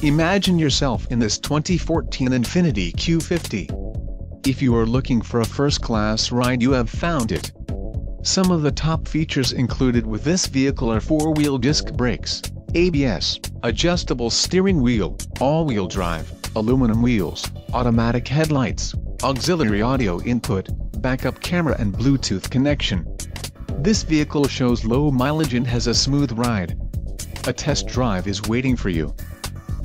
Imagine yourself in this 2014 Infiniti Q50. If you are looking for a first-class ride you have found it. Some of the top features included with this vehicle are four-wheel disc brakes, ABS, adjustable steering wheel, all-wheel drive, aluminum wheels, automatic headlights, auxiliary audio input, backup camera and Bluetooth connection. This vehicle shows low mileage and has a smooth ride. A test drive is waiting for you.